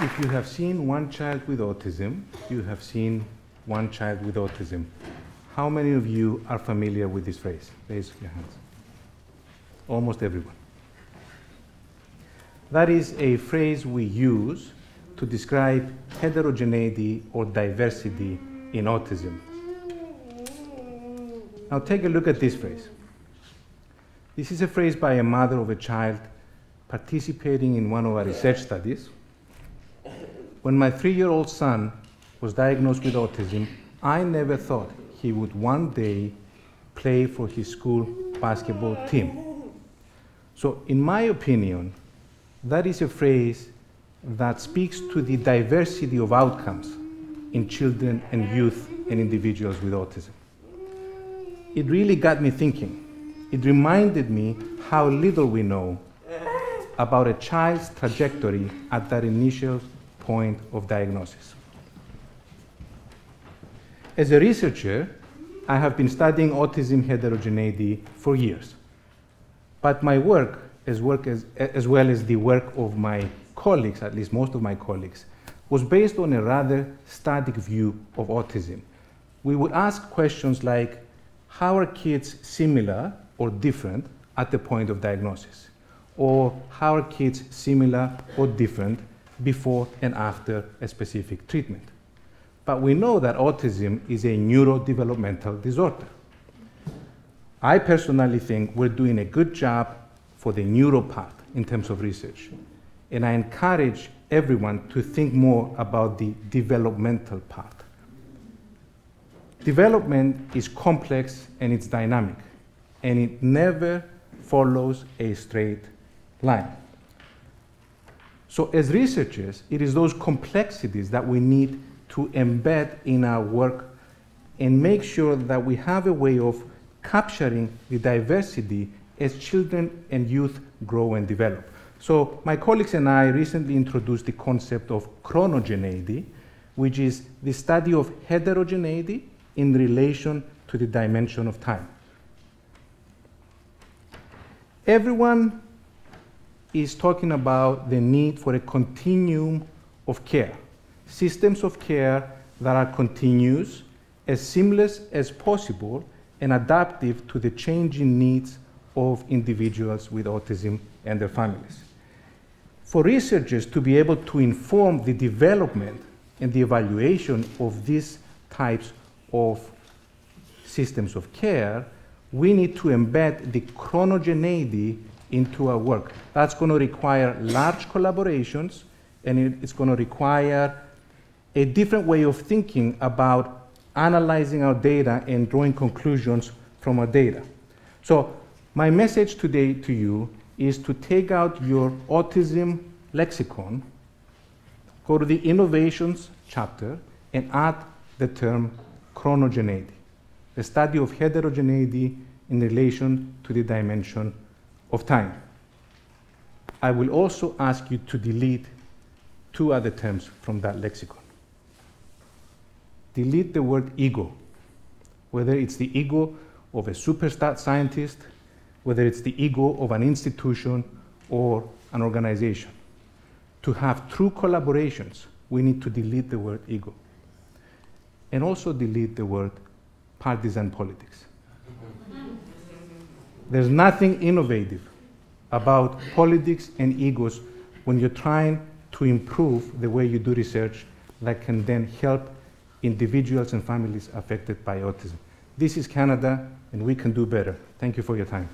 you have seen one child with autism, you have seen one child with autism. How many of you are familiar with this phrase? Raise your hands. Almost everyone. That is a phrase we use to describe heterogeneity or diversity in autism. Now take a look at this phrase. This is a phrase by a mother of a child participating in one of our research studies. When my three year old son was diagnosed with autism, I never thought he would one day play for his school basketball team. So, in my opinion, that is a phrase that speaks to the diversity of outcomes in children and youth and individuals with autism. It really got me thinking. It reminded me how little we know about a child's trajectory at that initial point of diagnosis. As a researcher, I have been studying autism heterogeneity for years. But my work, as, work as, as well as the work of my colleagues, at least most of my colleagues, was based on a rather static view of autism. We would ask questions like, how are kids similar or different at the point of diagnosis? Or how are kids similar or different before and after a specific treatment? But we know that autism is a neurodevelopmental disorder. I personally think we're doing a good job for the neuro part in terms of research. And I encourage everyone to think more about the developmental part. Development is complex and it's dynamic, and it never follows a straight line. So, as researchers, it is those complexities that we need to embed in our work and make sure that we have a way of capturing the diversity as children and youth grow and develop. So, my colleagues and I recently introduced the concept of chronogeneity, which is the study of heterogeneity in relation to the dimension of time. Everyone is talking about the need for a continuum of care, systems of care that are continuous, as seamless as possible, and adaptive to the changing needs of individuals with autism and their families. For researchers to be able to inform the development and the evaluation of these types of systems of care, we need to embed the chronogeneity into our work. That's going to require large collaborations and it's going to require a different way of thinking about analyzing our data and drawing conclusions from our data. So, my message today to you is to take out your autism lexicon, go to the innovations chapter, and add the term chronogeneity, the study of heterogeneity in relation to the dimension of time. I will also ask you to delete two other terms from that lexicon. Delete the word ego, whether it's the ego of a superstar scientist, whether it's the ego of an institution or an organization. To have true collaborations, we need to delete the word ego. And also delete the word partisan politics. There's nothing innovative about politics and egos when you're trying to improve the way you do research that can then help individuals and families affected by autism. This is Canada, and we can do better. Thank you for your time.